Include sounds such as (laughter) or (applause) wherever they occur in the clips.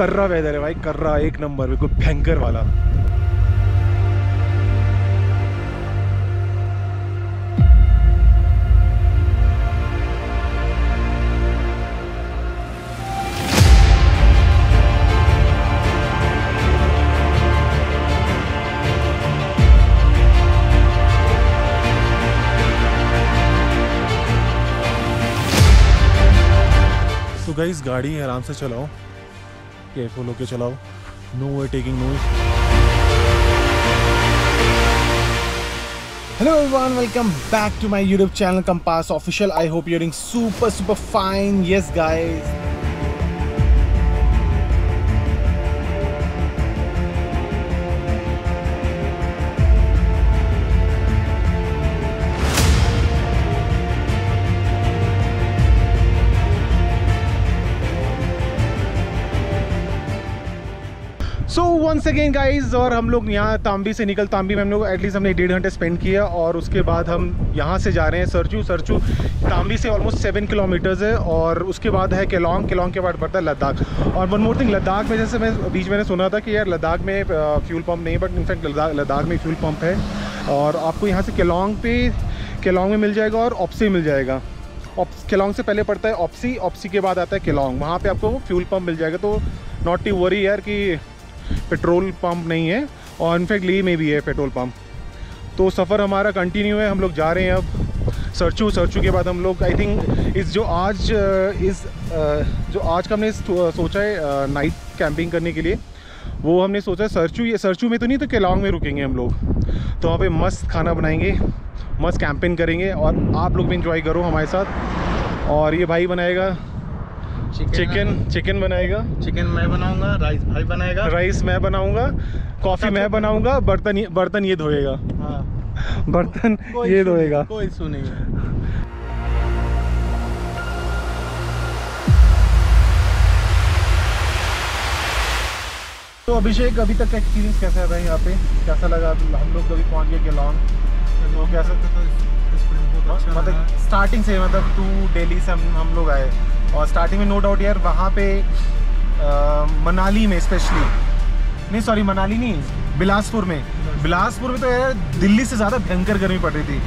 कर्रा weather है भाई, कर्रा, एक नंबर, बिल्कुल भयंकर वाला। तो गाइस गाड़ी आराम से चलाओ। केयरफुल होके चलाओ no way taking no Hello everyone, welcome back to my YouTube channel Compass Official. I hope you're doing super super fine. Yes once again guys और हम लोग यहाँ तांबी से निकल, तांबी में हम लोग एटलीस्ट हमने डेढ़ घंटे स्पेंड किया और उसके बाद हम यहाँ से जा रहे हैं सरचू। सरचू तांबी से ऑलमोस्ट सेवन किलोमीटर्स है और उसके बाद है केलोंग। केलोंग के बाद पड़ता है लद्दाख। और वन मोर थिंग लद्दाख में जैसे मैं, बीच मैंने सुना था कि यार लद्दाख में फ्यूल पंप नहीं बट इनफैक्ट लद्दाख में फ्यूल पंप है। और आपको यहाँ से केलोंग पे, केलोंग में मिल जाएगा और ऑप्सी मिल जाएगा। केलोंग से पहले पड़ता है ऑप्सी ऑप्सी के बाद आता है केलोंग। वहाँ पे आपको फ्यूल पम्प मिल जाएगा। तो नॉट टू वरी यार कि पेट्रोल पंप नहीं है और इनफैक्ट ली में भी है पेट्रोल पंप। तो सफ़र हमारा कंटिन्यू है, हम लोग जा रहे हैं अब। सरचू सरचू के बाद हम लोग आई थिंक इस जो आज, इस जो आज का हमने सोचा है नाइट कैंपिंग करने के लिए, वो हमने सोचा है सरचू, ये सरचू में तो नहीं तो केलोंग में रुकेंगे हम लोग। तो वहाँ पे मस्त खाना बनाएँगे, मस्त कैंपिंग करेंगे और आप लोग भी इंजॉय करो हमारे साथ। और ये भाई बनाएगा चिकन चिकन बनाएगा। चिकन मैं बनाऊँगा राइस भाई बनाएगा। राइस मैं बनाऊँगा कॉफ़ी मैं बनाऊँगा बर्तन बर्तन ये धोएगा। हाँ। बर्तन ये धोएगा। कोई इशू नहीं है। तो अभिषेक अभी तक का एक्सपीरियंस कैसा है भाई यहाँ पे? कैसा लगा हम लोग कभी पहुँच गए केलोंग तो कैसा मतलब स्टार्टिंग से मतलब टू दिल्ली से हम हम लोग आए। और स्टार्टिंग में नो डाउट यार वहाँ पे आ, मनाली में स्पेशली नहीं सॉरी मनाली नहीं बिलासपुर में। बिलासपुर में तो यार दिल्ली से ज़्यादा भयंकर गर्मी पड़ रही थी।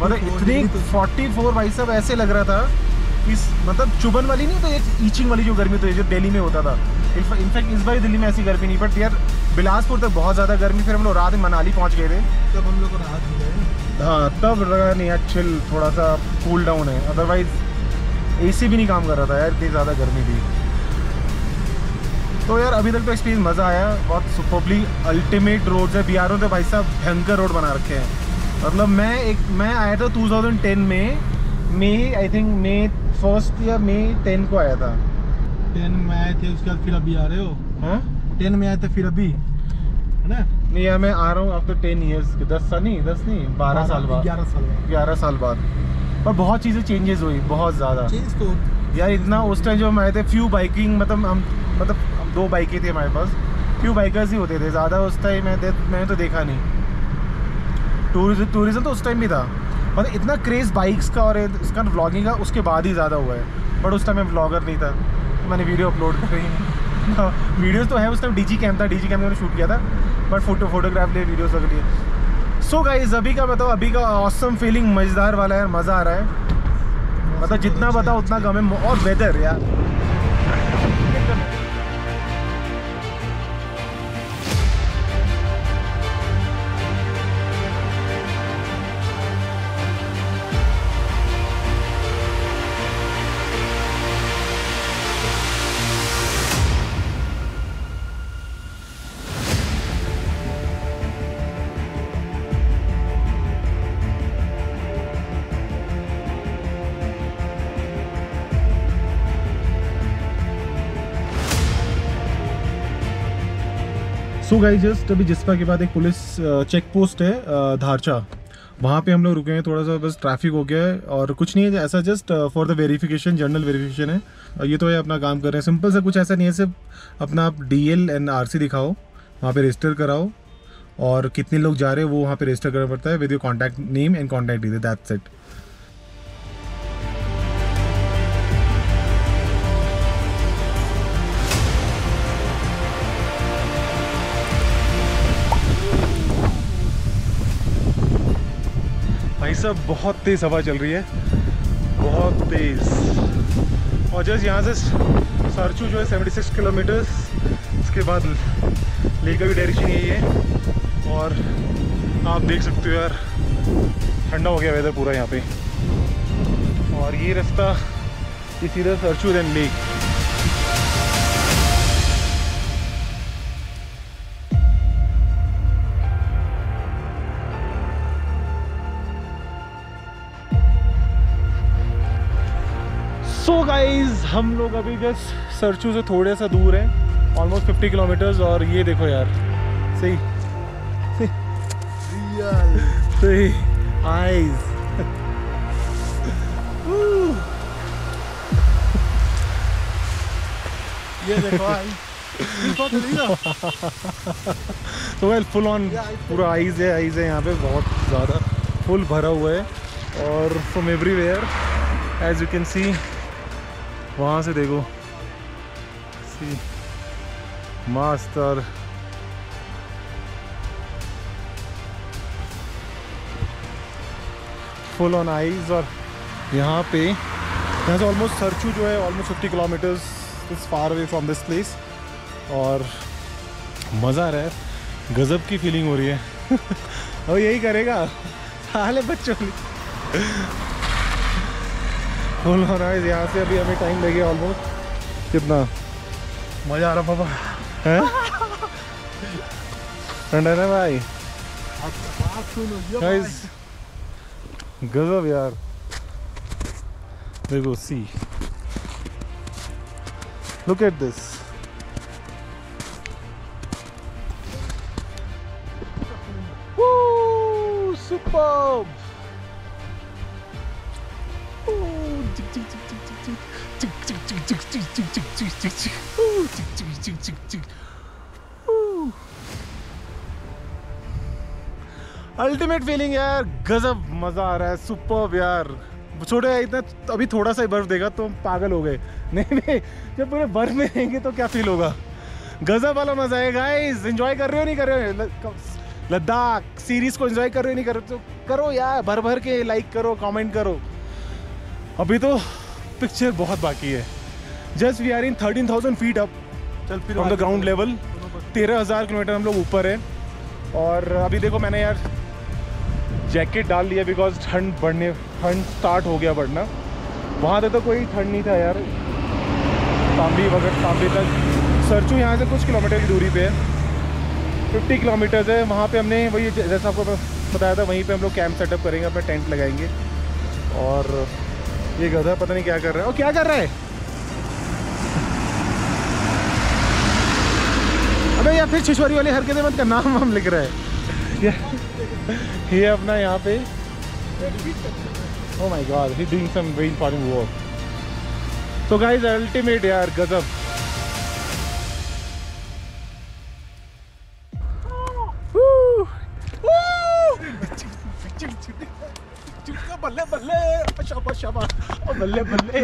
मतलब इतनी फोर्टी फोर भाई साहब ऐसे लग रहा था इस मतलब चुभन वाली नहीं तो एक ईचिंग वाली जो गर्मी तो जो दिल्ली में होता था। इनफैक्ट इस बार दिल्ली में ऐसी गर्मी नहीं बट यार बिलासपुर तक बहुत ज़्यादा गर्मी फिर हम लोग रात में मनाली पहुँच गए थे। तब हम लोग मिले। हाँ तब लगा नहीं यार चिल थोड़ा सा कूल डाउन है। अदरवाइज़ एसी भी नहीं काम कर रहा था यार इतनी ज़्यादा गर्मी थी। तो यार अभी तक तो एक्सपीरियंस मज़ा आया। बहुत सुपरली अल्टीमेट रोड्स है। बिहारों तो भाई साहब भयंकर रोड बना रखे हैं। मतलब मैं एक मैं आया था 2010 में। मई आई थिंक मई फ़र्स्ट या मई टेन को आया था। टेन में आए थे उसके बाद फिर अभी आ रहे हो? हाँ? टेन में आए थे फिर अभी? है ना? नहीं यार मैं आ रहा हूँ आफ्टर टेन ईयर्स दस साल नहीं दस नहीं बारह साल बाद। ग्यारह साल बाद। ग्यारह साल बाद। पर बहुत चीज़ें चेंजेस हुई बहुत ज़्यादा। चेंज तो यार इतना उस टाइम जो हम आए थे फ्यू बाइकिंग मतलब हम मतलब दो बाइकें थी हमारे पास। फ्यू बाइकर्स ही होते थे ज़्यादा उस टाइम मैं मैंने तो देखा नहीं। टूरिज़्म टूरिज़्म तो उस टाइम भी था। मतलब इतना क्रेज बाइक्स का और इसका व्लॉगिंग का उसके बाद ही ज़्यादा हुआ है। बट उस टाइम मैं व्लॉगर नहीं था। मैंने वीडियो अपलोड करी नहीं। (laughs) वीडियोस तो है उस टाइम डी जी कैम था डी जी कैम में शूट किया था। बट फ़ोटो फोटोग्राफ लिए वीडियोस वगैरह लिए। सो गाइज़ अभी का बताओ अभी का ऑसम फीलिंग मज़ेदार वाला है, मज़ा आ रहा है। मतलब जितना बताओ उतना कम है, और वेदर यार। सो गाई जस्ट अभी जिस्पा के बाद एक पुलिस चेक पोस्ट है धारचा। वहाँ पे हम लोग रुके हैं, थोड़ा सा बस ट्रैफ़िक हो गया है, और कुछ नहीं है ऐसा just for the verification general verification है। ये तो है अपना काम कर रहे हैं। सिंपल सा कुछ ऐसा नहीं है, सिर्फ़ अपना आप D L and R C दिखाओ, वहाँ पे रजिस्टर कराओ, और कितने लोग जा रहे हैं वो वहाँ पे रजिस्टर करना पड़ता है with your contact name and contact detail that's it सब बहुत तेज़ हवा चल रही है। बहुत तेज़। और जस्ट यहाँ से सरचू जो है 76 किलोमीटर्स इसके बाद ले का भी डायरेक्शन यही है। और आप देख सकते हो यार, ठंडा हो गया वेदर पूरा यहाँ पे। और ये रास्ता ये सीधा Sarchu then lake so guys हम लोग अभी जस्ट सरचू से थोड़े सा दूर हैं ऑलमोस्ट 50 किलोमीटर्स और ये देखो यार सही। सही। आईज ये देखो तो वेल फुल ऑन पूरा आइज़ है आइज़ है यहाँ पे बहुत ज़्यादा। फुल भरा हुआ है और from everywhere as you can see वहाँ से देखो। सी। मस्त और फुल ऑन आइज़ और यहाँ पे, यहाँ से ऑलमोस्ट सरचू जो है almost fifty kilometers is far away from this place और मज़ा आ रहा है। गज़ब की फीलिंग हो रही है। (laughs) और यही करेगा। साले बच्चों ने। फुल ऑन आइज़ यहाँ से अभी हमें टाइम लगेगा ऑलमोस्ट कितना? मज़ा आ रहा पापा। है? (laughs) ठंडा है ना भाई? गाइस गजब यार। देखो see look at this superb ultimate feeling यार गजब मज़ा आ रहा है सुपर यार छोटे इतना अभी थोड़ा सा ही बर्फ़ देगा तो हम पागल हो गए नहीं नहीं जब पूरे बर्फ़ में रहेंगे तो क्या फील होगा गजब वाला मज़ा है गाइस एंजॉय कर रहे हो नहीं कर रहे हो लद्दाख सीरीज़ को एंजॉय कर रहे हो नहीं कर रहे हो तो करो यार भर भर के लाइक करो कमेंट करो अभी तो पिक्चर बहुत बाकी है just we are in thirteen thousand feet up चल फिर फ्रॉम द ग्राउंड लेवल तेरह हज़ार किलोमीटर हम लोग ऊपर हैं। और अभी देखो मैंने यार जैकेट डाल लिया बिकॉज़ ठंड बढ़ने ठंड स्टार्ट हो गया बढ़ना। वहाँ तक तो कोई ठंड नहीं था यार। तांबी वगैरह तांबी तक। सरचू यहाँ से कुछ किलोमीटर की दूरी पे है। फिफ्टी किलोमीटर्स है। वहाँ पे हमने वही जैसा आपको बताया था वहीं पे हम लोग कैंप सेटअप करेंगे अपना टेंट लगाएँगे। और ये गधा पता नहीं क्या कर रहा है। और क्या कर रहा है? यार फिर छिछोरी वाली हरकतें मत कर नाम हम लिख रहे हैं। ये- ये अपना यहाँ पे ओ my God he doing some very important work तो गाइस अल्टीमेट यार, गजब! बल्ले बल्ले शाबा शाबा ओ बल्ले बल्ले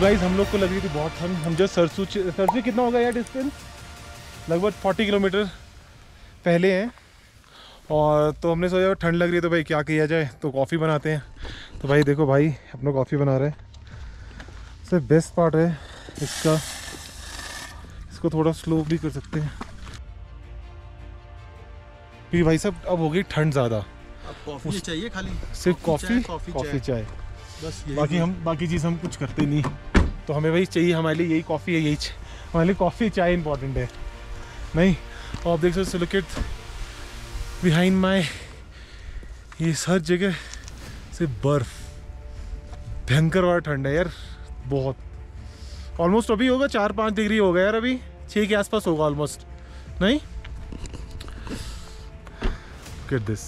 गाइज़ हम लोग को लग रही थी बहुत ठंड। हम जस्ट सरसू सरसू कितना होगा यार डिस्टेंस लगभग 40 किलोमीटर पहले हैं। और तो हमने सोचा ठंड लग रही है तो भाई क्या किया जाए? तो कॉफ़ी बनाते हैं। तो भाई देखो भाई अपना कॉफ़ी बना रहे हैं। सर बेस्ट पार्ट है इसका। इसको थोड़ा स्लो भी कर सकते हैं। क्योंकि भाई साहब अब हो गई ठंड ज़्यादा। चाहिए खाली। सिर्फ़ कॉफ़ी कॉफ़ी कॉफ़ी चाय बस बाकी हम बाकी चीज़ हम कुछ करते नहीं। तो हमें भाई चाहिए, हमारे लिए यही कॉफ़ी है, यही हमारे लिए कॉफ़ी चाय इंपॉर्टेंट है। नहीं और आप देख सकते लुक बिहाइंड माई ये हर जगह से बर्फ़। भयंकर वाला ठंड है यार, बहुत। ऑलमोस्ट अभी होगा, चार पाँच डिग्री होगा यार अभी छः के आसपास होगा ऑलमोस्ट नहीं? गेट दिस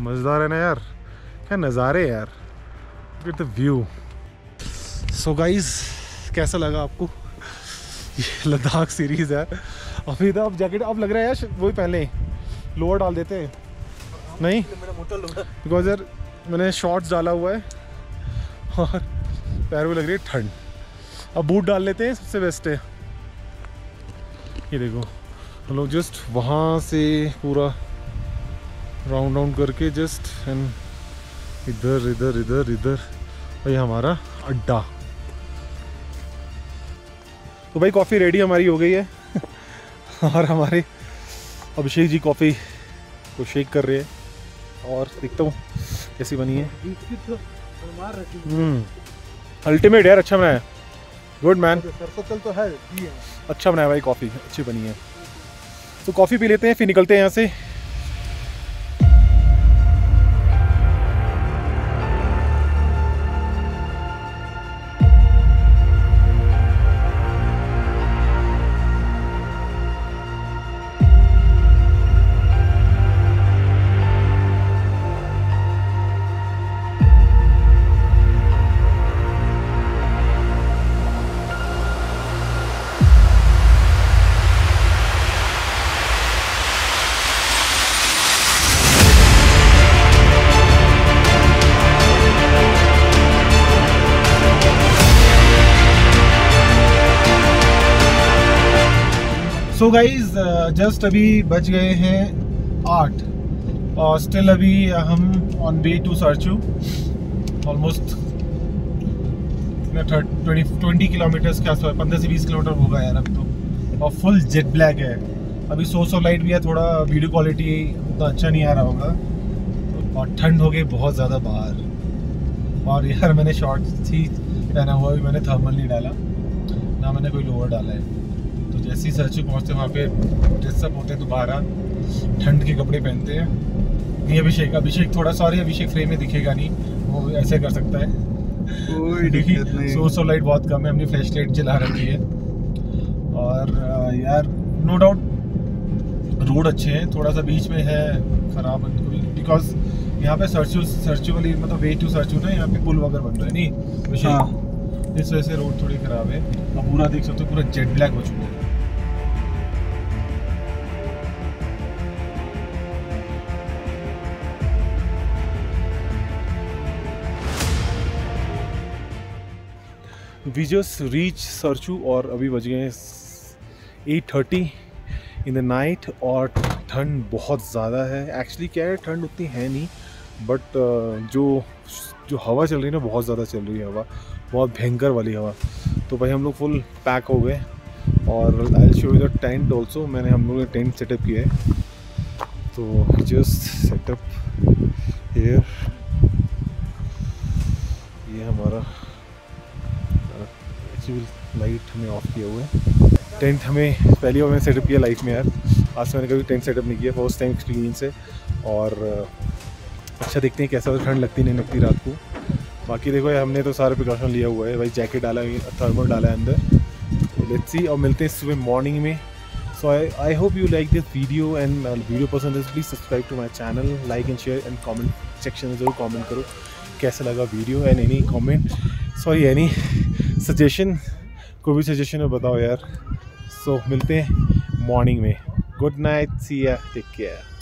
मज़ेदार है ना यार? क्या नज़ारे हैं यार get the view so guys कैसा लगा आपको? ये लद्दाख सीरीज़ है। अभी तो अब जैकेट अब लग रहा है यार, वही पहले लोअर डाल देते हैं। नहीं? बिकॉज़ यार, मैंने शॉर्ट्स डाला हुआ है। और पैर में लग रही है ठंड। अब बूट डाल लेते हैं, सबसे बेस्ट है। ये देखो, हम लोग जस्ट वहाँ से पूरा राउंड राउंड करके जस्ट एंड इधर इधर इधर इधर। और ये हमारा अड्डा। तो भाई कॉफ़ी रेडी हमारी हो गई है। (laughs) और हमारे अभिषेक जी कॉफ़ी को शेक कर रहे हैं। और देखता हूँ कैसी बनी है। अल्टीमेट यार अच्छा बनाया। गुड मैन तो है है। अच्छा बनाया भाई कॉफ़ी अच्छी बनी है। तो कॉफ़ी पी लेते हैं फिर निकलते हैं यहाँ से। सो गाइज़ जस्ट अभी बज गए हैं आठ। और स्टिल अभी हम on way to Sarchu almost twenty twenty kilometers के आसपास, पंद्रह से बीस किलोमीटर होगा यार अब तो। और फुल जेट ब्लैक है। अभी सोर्स ऑफ़ लाइट भी है, थोड़ा वीडियो क्वालिटी उतना अच्छा नहीं आ रहा होगा। और ठंड हो गई बहुत ज़्यादा बाहर। और यार मैंने शॉर्ट्स ही पहना हुआ अभी मैंने थर्मल नहीं डाला। ना मैंने कोई लोअर डाला है। जैसे ही सरचू पहुँचते हैं वहाँ पे ड्रेसअप होते हैं दोबारा ठंड के कपड़े पहनते हैं। नहीं अभिषेक अभिषेक थोड़ा सॉरी अभिषेक फ्रेम में दिखेगा नहीं वो ऐसे कर सकता है। कोई (laughs) दिक्कत नहीं। सोर्स ऑफ़ लाइट बहुत कम है हमने फ्लैश लाइट जला रखी है। और यार नो डाउट रोड अच्छे हैं थोड़ा सा बीच में है खराब बिकॉज़ यहाँ पे सर्चू सर्चू वाली मतलब वे टू सर्चू ना यहाँ पे पुल वगैरह बन रहा है नहीं अभिषेक? हाँ। इस वजह से रोड थोड़ी खराब है। अब पूरा देख सकते हो पूरा जेट ब्लैक हो चुका है। वी जस्ट रीच सरचू और अभी बज गए eight thirty in the night और ठंड बहुत ज़्यादा है। एक्चुअली क्या है, ठंड उतनी है नहीं बट जो जो हवा चल रही है ना, बहुत ज़्यादा चल रही है हवा। बहुत भयंकर वाली हवा। तो भाई हम लोग फुल पैक हो गए और I show you the tent also मैंने हम लोग ने टेंट सेटअप किया है। तो जस्ट सेटअप हेयर ये हमारा एक्चुअल लाइट हमें ऑफ़ किया हुआ है। टेंट हमें पहली बार मैंने सेटअप किया लाइफ में यार। आज से मैंने कभी टेंट सेटअप नहीं किया फ़र्स्ट टाइम एक्सपीरियंस है। और अच्छा देखते हैं कैसा ठंड लगती नहीं लगती रात को। बाकी देखो ये हमने तो सारे प्रिकॉशन लिया हुआ है। भाई जैकेट डाला है थर्मल डाला है अंदर। लेट्स सी और मिलते हैं सुबह मॉर्निंग में। So I I hope you like this video and video पसंद है please subscribe to my channel like and share and comment section में ज़रूर कॉमेंट करो, कैसा लगा video and any comment sorry any suggestion कोई भी सजेशन हो बताओ यार। सो so, मिलते हैं मॉर्निंग में। Good night see ya take care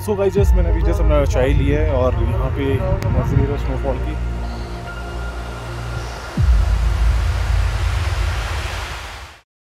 so guys just मैंने अभी जस्ट अपना चाय लिया है और यहाँ पे नज़र स्नोफॉल की।